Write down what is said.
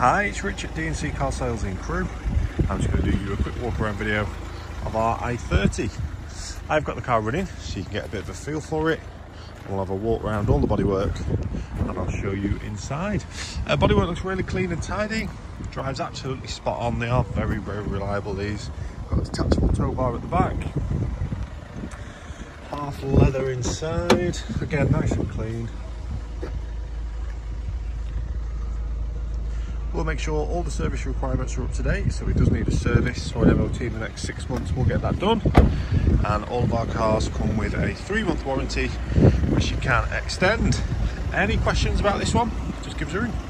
Hi, it's Rich at D&C Car Sales in Crewe. I'm just going to do you a quick walk around video of our i30. I've got the car running so you can get a bit of a feel for it. We'll have a walk around all the bodywork and I'll show you inside. Uh, bodywork looks really clean and tidy. Drives absolutely spot on. They are very, very reliable these. Got a detachable tow bar at the back. Half leather inside. Again, nice and clean. We'll make sure all the service requirements are up to date, so it does need a service or an MOT in the next six months, we'll get that done. And all of our cars come with a three month warranty, which you can extend. Any questions about this one? Just give us a ring.